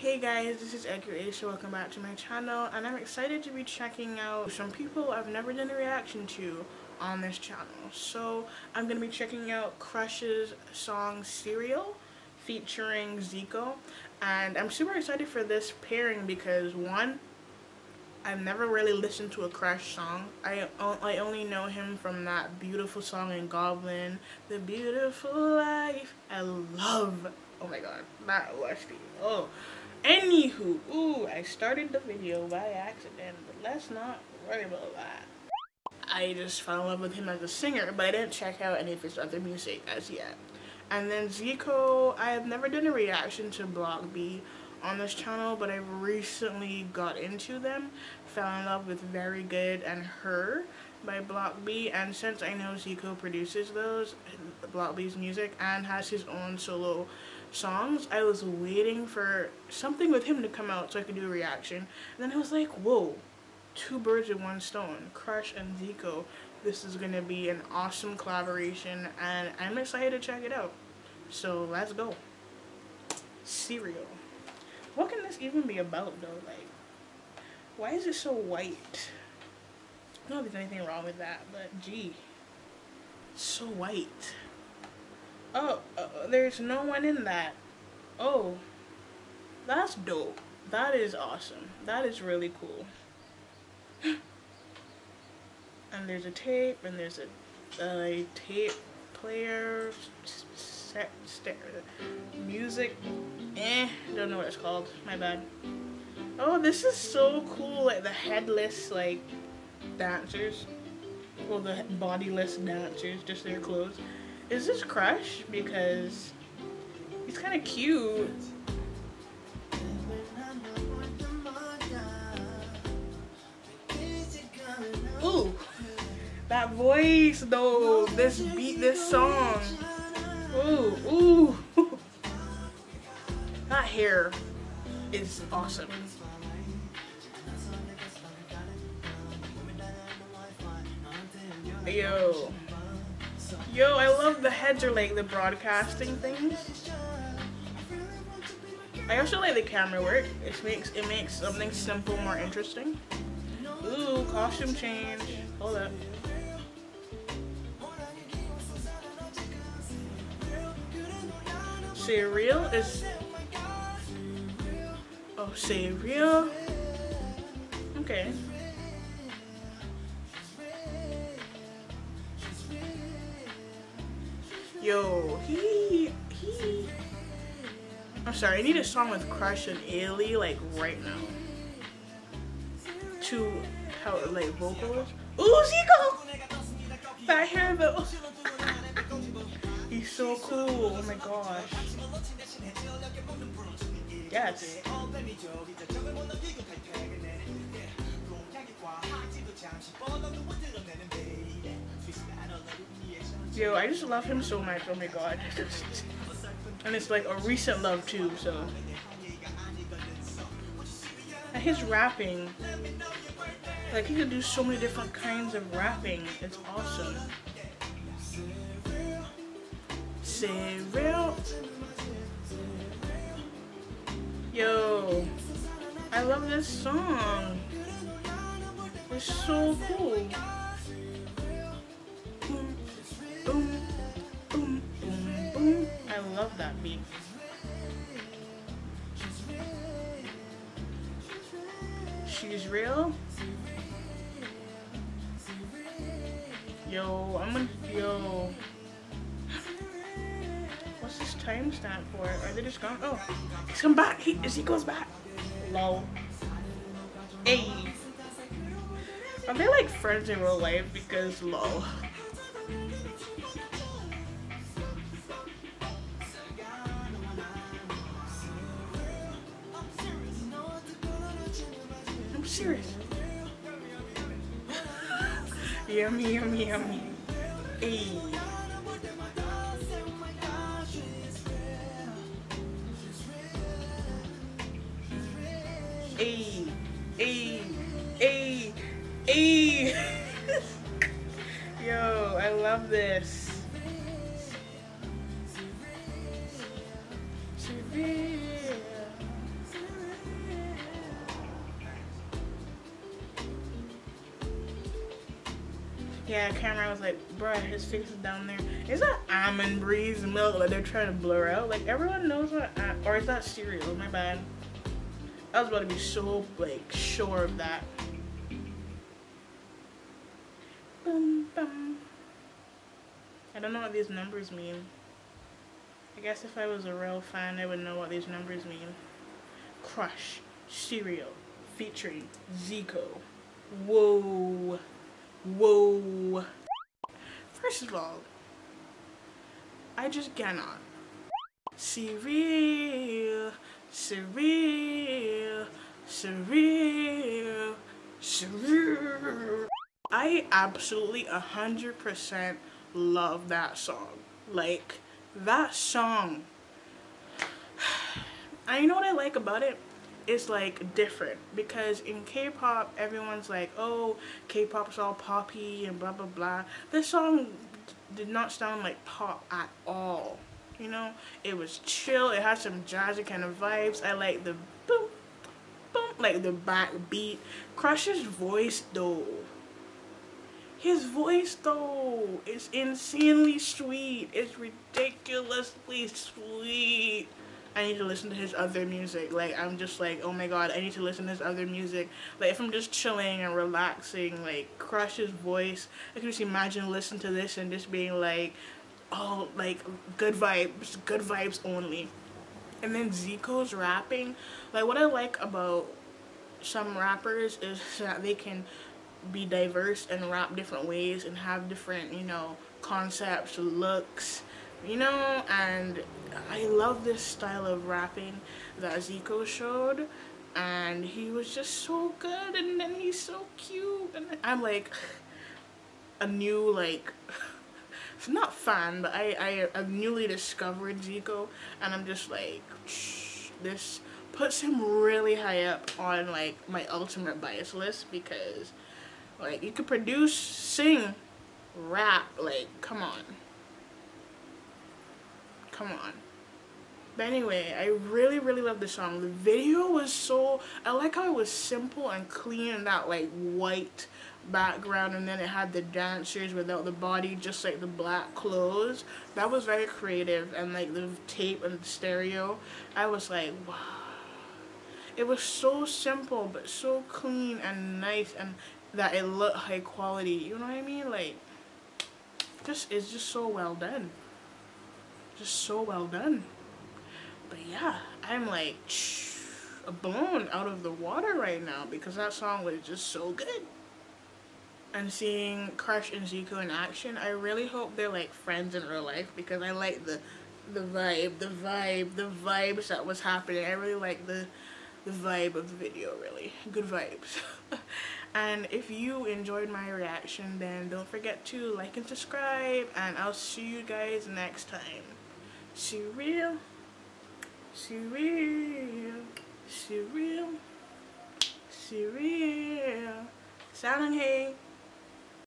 Hey guys, this is Aegyo Aesha. Welcome back to my channel, and I'm excited to be checking out some people I've never done a reaction to on this channel. So I'm gonna be checking out Crush's song "Cereal" featuring Zico, and I'm super excited for this pairing because one, I've never really listened to a Crush song. I, I only know him from that beautiful song in Goblin, The Beautiful Life. I love, oh my god, that OST. Oh, anywho, ooh, I started the video by accident, but let's not worry about that. I just fell in love with him as a singer, but I didn't check out any of his other music as yet. And then Zico, I have never done a reaction to Block B on this channel, but I recently got into them, fell in love with Very Good and Her by Block B, and since I know Zico produces those, Block B's music, and has his own solo songs, I was waiting for something with him to come out so I could do a reaction, and then I was like, whoa, two birds with one stone, Crush and Zico. This is going to be an awesome collaboration, and I'm excited to check it out. So let's go. Cereal. What can this even be about though? Like, why is it so white? I don't know if there's anything wrong with that, but gee, so white. Oh, uh, there's no one in that. Oh, that's dope. That is awesome. That is really cool. and there's a tape, and there's a, a tape player, set, music, eh, don't know what it's called, my bad. Oh, this is so cool, like the headless, like, dancers, well, the bodiless dancers, just their clothes. Is this Crush? Because he's kind of cute. Ooh, that voice though, this beat, this song. Ooh, ooh. that hair is awesome. Yo. Yo, I love the heads are like the broadcasting things. I also like the camera work. It makes it makes something simple more interesting. Ooh, costume change. Hold up. Serial is Oh, Serial? Okay. Yo, he he. I'm sorry. I need a song with Crush and Ailee like right now. To how like vocals. Ooh, Zico! That hair though. He's so cool. Oh my gosh. Yes. Yo, I just love him so much. Oh my god. and it's like a recent love too, so. And his rapping, like he could do so many different kinds of rapping. It's awesome. Say real. Yo, I love this song. It's so cool. Love that beat. She's real. Yo, I'm gonna yo. What's this timestamp for? Are they just gone? Oh, he's come back. He is he goes back. Lol. Hey. Are they like friends in real life? Because lol. Serious. yummy, yummy, yummy. Hey. Hey, hey, hey, hey. Yo, I love this. Yeah, camera was like, bruh, his face is down there. Is that almond breeze milk that they're trying to blur out? Like everyone knows what, I, or is that cereal? My bad. I was about to be so like sure of that. Boom, boom. I don't know what these numbers mean. I guess if I was a real fan, I would know what these numbers mean. Crush, cereal, featuring Zico. Whoa. Whoa. First of all, I just cannot. Cereal, cereal, cereal, cereal. I absolutely a hundred percent love that song. Like that song. I know what I like about it? It's like different because in K-pop everyone's like, oh, K-pop is all poppy and blah blah blah. This song did not sound like pop at all. You know, it was chill. It had some jazzy kind of vibes. I like the boom, boom, like the back beat. Crush's voice though his voice though is insanely sweet. It's ridiculously sweet. I need to listen to his other music. Like I'm just like, oh my god, I need to listen to his other music. Like if I'm just chilling and relaxing, like Crush's voice, I can just imagine listening to this and just being like, oh, like good vibes, good vibes only. And then Zico's rapping, like what I like about some rappers is that they can be diverse and rap different ways and have different, you know, concepts, looks, you know, and I love this style of rapping that Zico showed and he was just so good and then he's so cute and I'm like a new like not fan but I, I have newly discovered Zico and I'm just like this puts him really high up on like my ultimate bias list because like, you could produce, sing, rap. Like, come on. Come on. But anyway, I really, really love the song. The video was so, I like how it was simple and clean and that like white background and then it had the dancers without the body, just like the black clothes. That was very creative and like the tape and the stereo. I was like, wow. It was so simple but so clean and nice and that it looked high quality. You know what I mean? Like, just it's just so well done. Just so well done. But yeah, I'm like a blown out of the water right now because that song was just so good. And seeing Crush and Zico in action, I really hope they're like friends in real life because I like the the vibe, the vibe, the vibes that was happening. I really like the the vibe of the video really. Good vibes. and if you enjoyed my reaction then don't forget to like and subscribe and I'll see you guys next time. Surreal. Surreal. Surreal. Surreal. Hey.